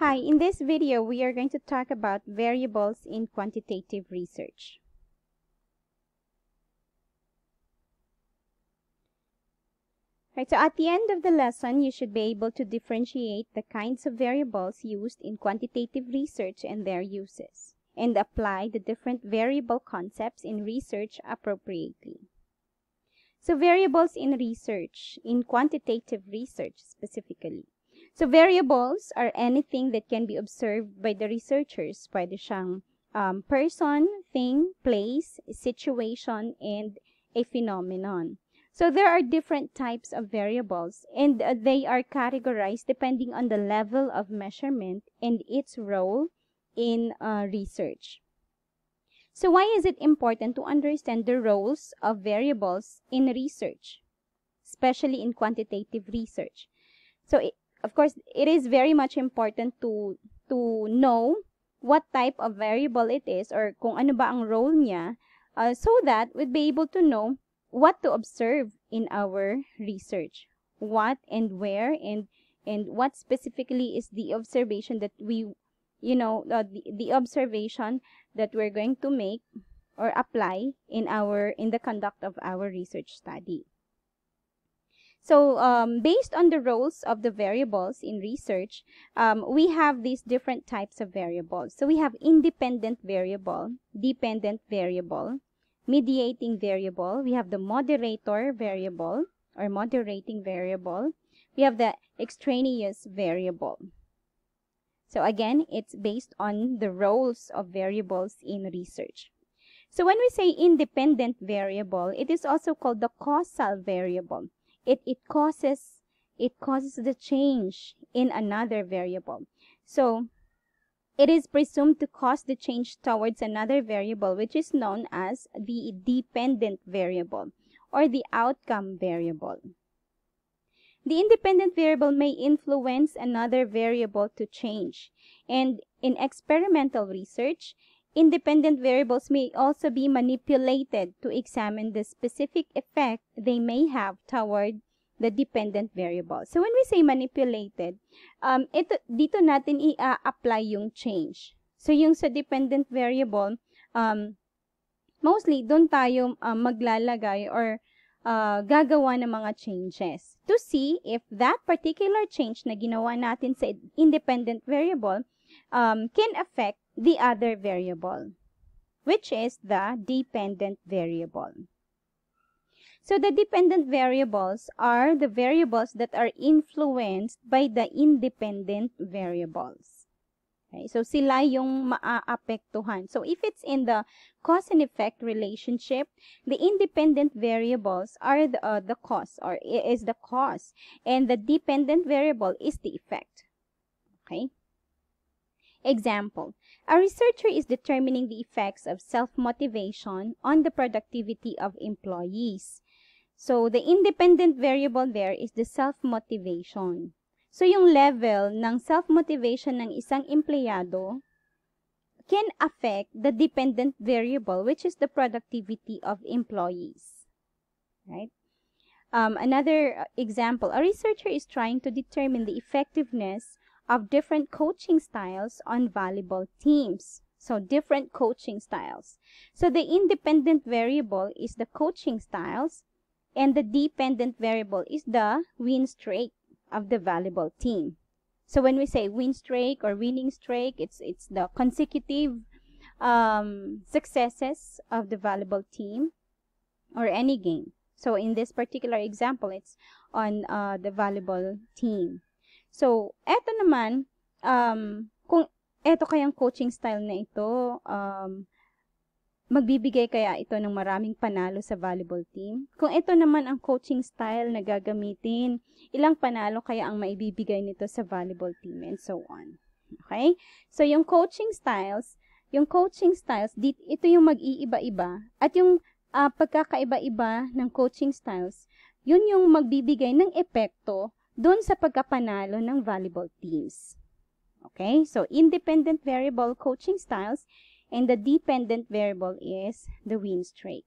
Hi, in this video, we are going to talk about variables in quantitative research. Right, so at the end of the lesson, you should be able to differentiate the kinds of variables used in quantitative research and their uses, and apply the different variable concepts in research appropriately. So variables in research, in quantitative research specifically. So variables are anything that can be observed by the researchers. Pwede siyang um, person, thing, place, situation, and a phenomenon. So there are different types of variables and uh, they are categorized depending on the level of measurement and its role in uh, research. So why is it important to understand the roles of variables in research, especially in quantitative research? So it, of course, it is very much important to to know what type of variable it is or kung ano ba ang role niya uh, so that we'd be able to know what to observe in our research. What and where and and what specifically is the observation that we you know uh, the, the observation that we're going to make or apply in our in the conduct of our research study. So um, based on the roles of the variables in research, um, we have these different types of variables. So we have independent variable, dependent variable, mediating variable. We have the moderator variable or moderating variable. We have the extraneous variable. So again, it's based on the roles of variables in research. So when we say independent variable, it is also called the causal variable it, it causes it causes the change in another variable. So it is presumed to cause the change towards another variable which is known as the dependent variable or the outcome variable. The independent variable may influence another variable to change. And in experimental research, Independent variables may also be manipulated to examine the specific effect they may have toward the dependent variable. So when we say manipulated, um, ito, dito natin i-apply yung change. So yung sa dependent variable, um, mostly doon tayo um, maglalagay or uh, gagawa ng mga changes to see if that particular change na ginawa natin sa independent variable um, can affect the other variable, which is the dependent variable. So the dependent variables are the variables that are influenced by the independent variables. Okay, so sila yung maaapektuhan. So if it's in the cause and effect relationship, the independent variables are the, uh, the cause or is the cause and the dependent variable is the effect. Okay? Example, a researcher is determining the effects of self-motivation on the productivity of employees. So, the independent variable there is the self-motivation. So, yung level ng self-motivation ng isang empleyado can affect the dependent variable, which is the productivity of employees. Right? Um, another example, a researcher is trying to determine the effectiveness of different coaching styles on volleyball teams. So different coaching styles. So the independent variable is the coaching styles and the dependent variable is the win streak of the volleyball team. So when we say win streak or winning streak, it's it's the consecutive um, successes of the volleyball team or any game. So in this particular example, it's on uh, the volleyball team. So, eto naman, um, kung eto kayang coaching style na ito, um, magbibigay kaya ito ng maraming panalo sa volleyball team? Kung ito naman ang coaching style na gagamitin, ilang panalo kaya ang maibibigay nito sa volleyball team and so on. Okay? So, yung coaching styles, yung coaching styles, dit, ito yung mag-iiba-iba at yung uh, pagkakaiba-iba ng coaching styles, yun yung magbibigay ng epekto doon sa pagkapanalo ng volleyball teams. Okay? So, independent variable coaching styles and the dependent variable is the win streak.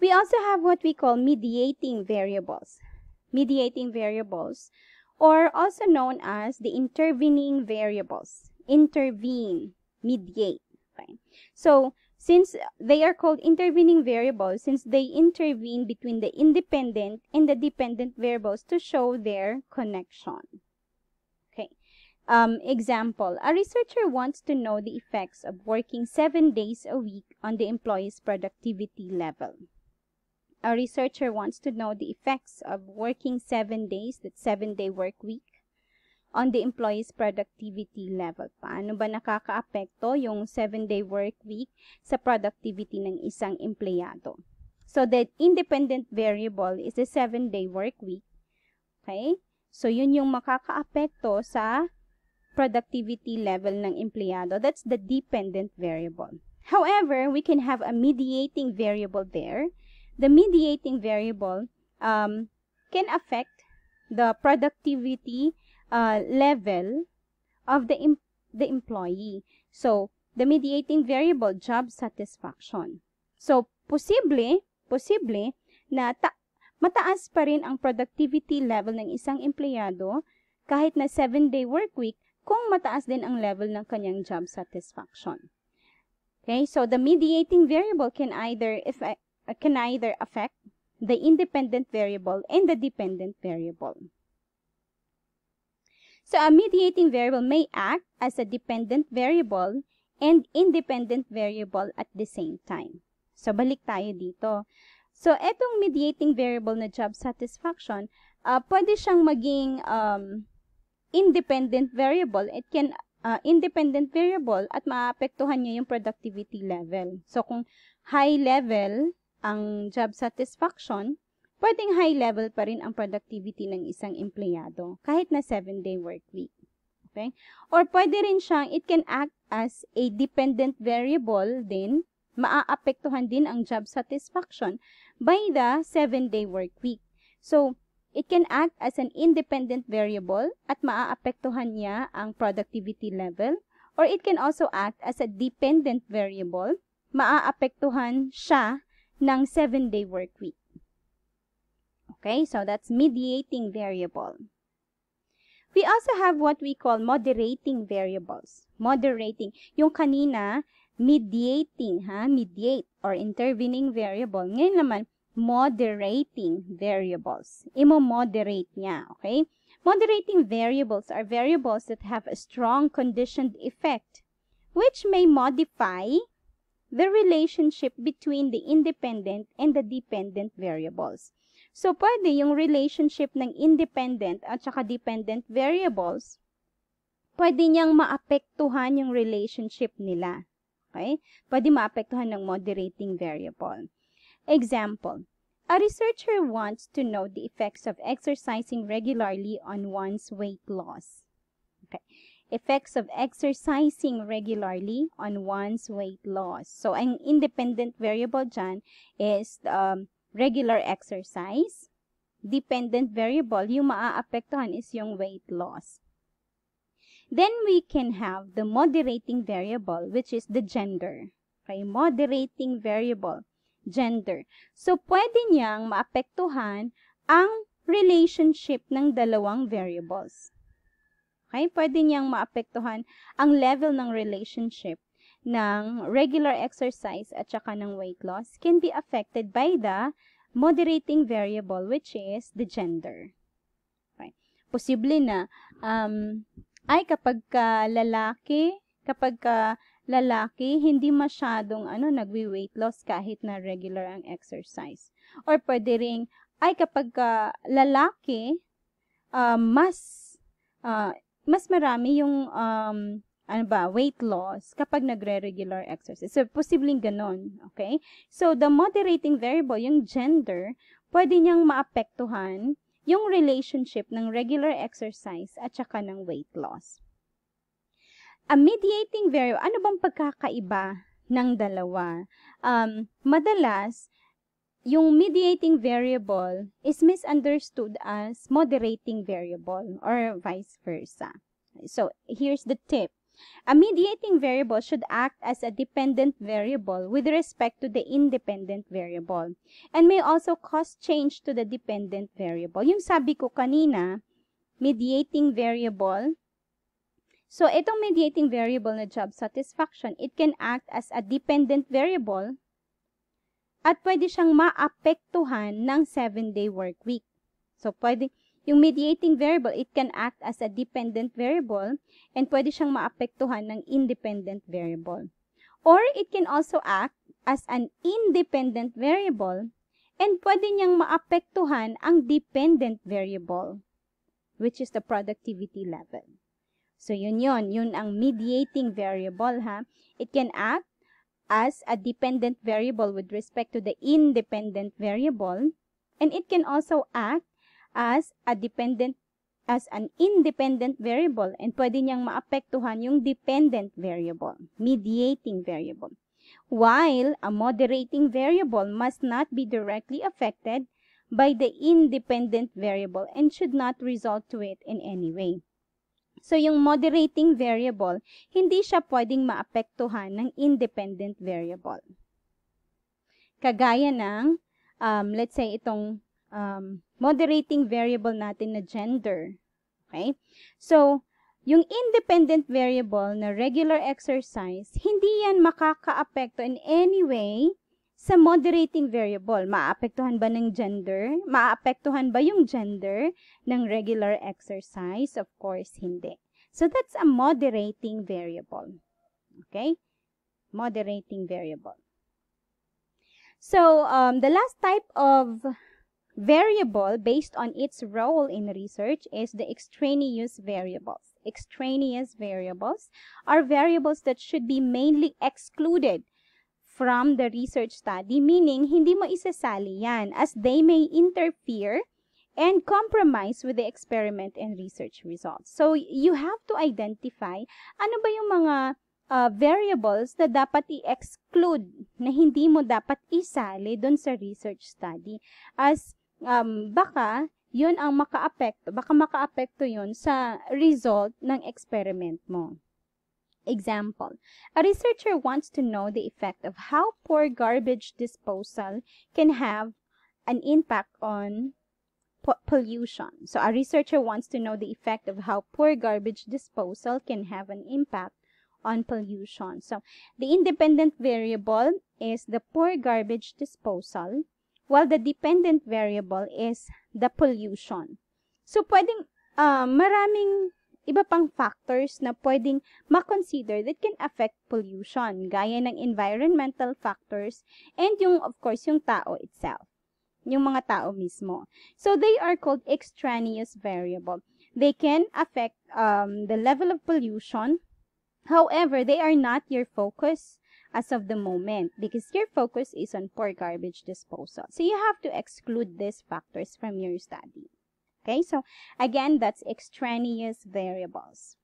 We also have what we call mediating variables. Mediating variables or also known as the intervening variables. Intervene, mediate. Okay. So, since they are called intervening variables, since they intervene between the independent and the dependent variables to show their connection. Um, example, a researcher wants to know the effects of working seven days a week on the employee's productivity level. A researcher wants to know the effects of working seven days, that seven-day work week, on the employee's productivity level. Paano ba nakakaapekto yung seven-day work week sa productivity ng isang empleyado? So, the independent variable is the seven-day work week. Okay? So, yun yung makakaapekto sa productivity level ng empleyado. That's the dependent variable. However, we can have a mediating variable there the mediating variable um, can affect the productivity uh, level of the, em the employee. So, the mediating variable, job satisfaction. So, posible, posible na ta mataas pa rin ang productivity level ng isang empleyado kahit na 7-day work week kung mataas din ang level ng kanyang job satisfaction. Okay, so the mediating variable can either affect uh, can either affect the independent variable and the dependent variable. So a mediating variable may act as a dependent variable and independent variable at the same time. So balik tayo dito. So etong mediating variable na job satisfaction, uh, pwede siyang maging um, independent variable. It can uh, independent variable at maapektuhan niya yung productivity level. So kung high level ang job satisfaction, pwedeng high level pa rin ang productivity ng isang empleyado kahit na 7-day work week. Okay? Or pwede rin siyang, it can act as a dependent variable din, maaapektuhan din ang job satisfaction by the 7-day work week. So, it can act as an independent variable at maaapektuhan niya ang productivity level or it can also act as a dependent variable, maaapektuhan siya ng 7-day work week. Okay, so that's mediating variable. We also have what we call moderating variables. Moderating. Yung kanina, mediating, ha? Mediate or intervening variable. Ngayon naman, moderating variables. Imo-moderate niya, okay? Moderating variables are variables that have a strong conditioned effect, which may modify the relationship between the independent and the dependent variables. So, pwede yung relationship ng independent at saka dependent variables, pwede niyang maapektuhan yung relationship nila. Okay? Pwede maapektuhan ng moderating variable. Example, a researcher wants to know the effects of exercising regularly on one's weight loss. Okay effects of exercising regularly on one's weight loss. So, ang independent variable dyan is um, regular exercise. Dependent variable, yung maaapektuhan is yung weight loss. Then we can have the moderating variable, which is the gender. Okay, moderating variable, gender. So, pwede niyang maapektuhan ang relationship ng dalawang variables. Okay? Pwede niyang maapektuhan ang level ng relationship ng regular exercise at saka ng weight loss can be affected by the moderating variable which is the gender. Okay. Posible na um, ay kapag ka lalaki, kapag ka lalaki, hindi masyadong ano, nagwi-weight loss kahit na regular ang exercise. Or pwede ring, ay kapag ka lalaki, uh, mas uh, mas marami yung um, ano ba, weight loss kapag nagre-regular exercise. So, posibleng ganon. Okay? So, the moderating variable, yung gender, pwede niyang maapektuhan yung relationship ng regular exercise at saka ng weight loss. A mediating variable, ano bang pagkakaiba ng dalawa? Um, madalas, yung mediating variable is misunderstood as moderating variable or vice versa. So, here's the tip. A mediating variable should act as a dependent variable with respect to the independent variable and may also cause change to the dependent variable. Yung sabi ko kanina, mediating variable. So, itong mediating variable na job satisfaction, it can act as a dependent variable at pwede siyang maapektuhan ng 7-day work week. So, pwede, yung mediating variable, it can act as a dependent variable and pwede siyang maapektuhan ng independent variable. Or it can also act as an independent variable and pwede niyang maapektuhan ang dependent variable which is the productivity level. So, yun yun. Yun ang mediating variable, ha? It can act as a dependent variable with respect to the independent variable, and it can also act as a dependent as an independent variable and pwede niyang maapektuhan yung dependent variable, mediating variable. While a moderating variable must not be directly affected by the independent variable and should not result to it in any way. So, yung moderating variable, hindi siya pwedeng maapektuhan ng independent variable. Kagaya ng, um, let's say, itong um, moderating variable natin na gender. Okay? So, yung independent variable na regular exercise, hindi yan makakaapekto in any way sa moderating variable, maapektuhan ba ng gender? Maapektuhan ba yung gender ng regular exercise? Of course, hindi. So, that's a moderating variable. Okay? Moderating variable. So, um, the last type of variable based on its role in research is the extraneous variables. Extraneous variables are variables that should be mainly excluded from the research study, meaning hindi mo isasali yan as they may interfere and compromise with the experiment and research results. So, you have to identify ano ba yung mga uh, variables na dapat i-exclude, na hindi mo dapat isali doon sa research study. As um, baka yun ang maka-apekto, baka maka-apekto yun sa result ng experiment mo. Example, a researcher wants to know the effect of how poor garbage disposal can have an impact on pollution. So a researcher wants to know the effect of how poor garbage disposal can have an impact on pollution. So the independent variable is the poor garbage disposal while the dependent variable is the pollution. So pwedeng uh, maraming iba pang factors na pwedeng makonsider that can affect pollution, gaya ng environmental factors and yung, of course, yung tao itself, yung mga tao mismo. So, they are called extraneous variable. They can affect um, the level of pollution. However, they are not your focus as of the moment because your focus is on poor garbage disposal. So, you have to exclude these factors from your study. Okay, so again, that's extraneous variables.